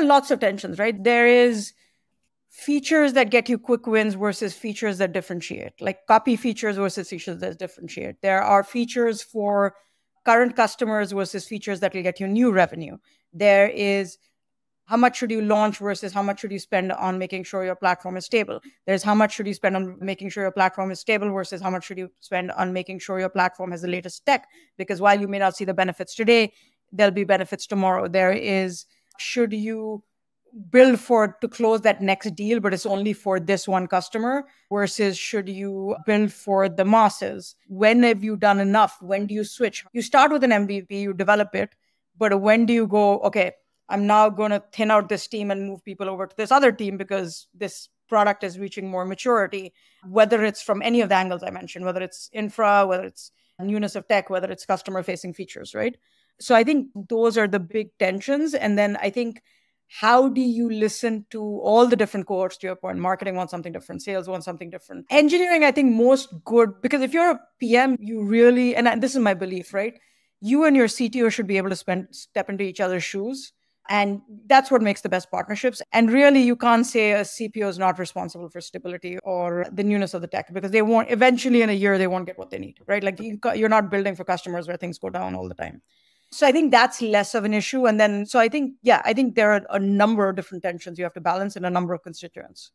are lots of tensions, right? There is features that get you quick wins versus features that differentiate, like copy features versus features that differentiate. There are features for current customers versus features that will get you new revenue. There is how much should you launch versus how much should you spend on making sure your platform is stable. There's how much should you spend on making sure your platform is stable versus how much should you spend on making sure your platform has the latest tech. Because while you may not see the benefits today, there'll be benefits tomorrow. There is should you build for to close that next deal, but it's only for this one customer versus should you build for the masses? When have you done enough? When do you switch? You start with an MVP, you develop it, but when do you go, okay, I'm now going to thin out this team and move people over to this other team because this product is reaching more maturity, whether it's from any of the angles I mentioned, whether it's infra, whether it's newness of tech, whether it's customer facing features, right? So I think those are the big tensions. And then I think how do you listen to all the different cohorts to your point marketing wants something different sales wants something different engineering i think most good because if you're a pm you really and this is my belief right you and your cto should be able to spend step into each other's shoes and that's what makes the best partnerships. And really, you can't say a CPO is not responsible for stability or the newness of the tech because they won't, eventually in a year, they won't get what they need, right? Like you, you're not building for customers where things go down all the time. So I think that's less of an issue. And then, so I think, yeah, I think there are a number of different tensions you have to balance in a number of constituents.